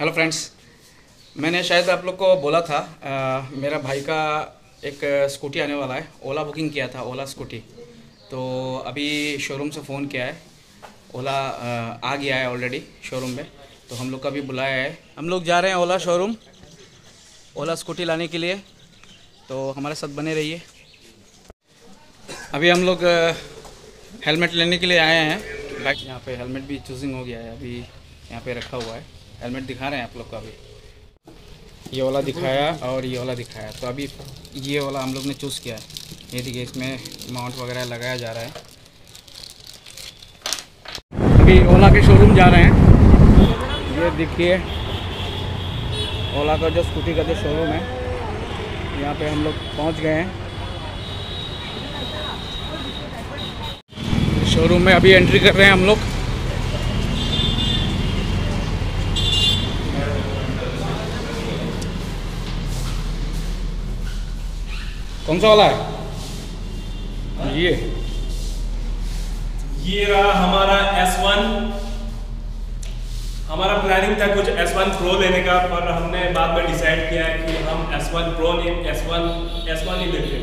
Hello friends मैंने शायद आप लोग को बोला था आ, मेरा भाई का एक स्कूटी आने वाला है। ओला बुकिंग किया था ओला स्कूटी। तो अभी शोरूम से फ़ोन किया है। ओला आ, गया है ऑलरेडी शोरूम में। तो हम लोग का भी बुलाया है। हम लोग जा रहे हैं ओला शोरूम ओला स्कूटी लाने के लिए। तो हमारे साथ बने रहिए। अभी हम लोग हेलमेट लेने के लिए आए हैं। यहाँ पे हेलमेट भी चूजिंग हो गया है। अभी यहाँ पे रखा हुआ है। हेलमेट दिखा रहे हैं आप लोग को अभी। ये वाला दिखाया और ये वाला दिखाया। तो अभी ये वाला हम लोग ने चूज़ किया है। ये देखिए, इसमें माउंट वगैरह लगाया जा रहा है। अभी ओला के शोरूम जा रहे हैं। ये देखिए, ओला का जो स्कूटी का जो शोरूम है, यहाँ पे हम लोग पहुँच गए हैं। शोरूम में अभी एंट्री कर रहे हैं हम लोग। कौन सा वाला है? ये। ये रहा हमारा S1 हमारा प्लानिंग था कुछ S1 Pro लेने का पर हमने बाद में डिसाइड किया है कि हम S1 Pro नहीं S1 S1 ही लेते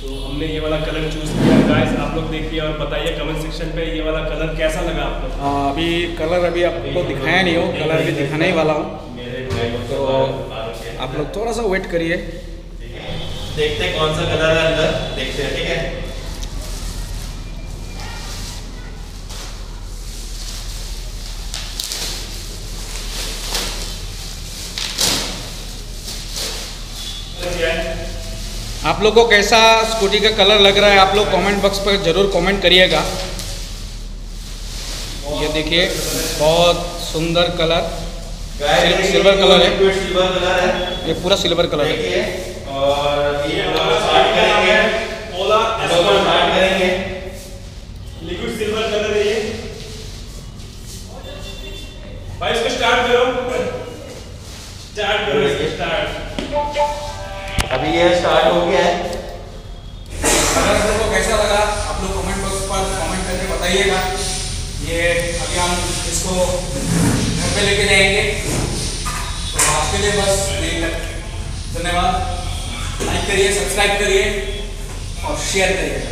तो हमने ये वाला कलर चूज़ किया। गाइस आप लोग देखिए और बताइए कमेंट सेक्शन पे ये वाला कलर कैसा लगा आपको आ, अभी कलर अभी आपको दिखाया नहीं हो कलर भी दिखाने ही वाला हूँ। तो आप लोग थोड़ा सा वेट करिए। देखते हैं कौन सा कलर है अंदर। देखते हैं ठीक है? आप लोग को कैसा स्कूटी का कलर लग रहा है आप लोग कमेंट बॉक्स पर ज़रूर कमेंट करिएगा। ये देखिए बहुत सुंदर कलर। सिल्वर कलर है। ये पूरा सिल्वर कलर है। और ये स्टार्ट करेंगे। ओला स्टार्ट करेंगे। लिक्विड सिल्वर कलर है ये। भाई इसको स्टार्ट करो। स्टार्ट करो इसको स्टार्ट अभी ये स्टार्ट हो गया है। अगर आप लोग को कैसा लगा आप लोग कमेंट बॉक्स पर कमेंट करके बताइएगा। ये अभी हम इसको घर पे लेके जाएँगे। आपके लिए बस यही तक धन्यवाद। लाइक करिए सब्सक्राइब करिए और शेयर करिए।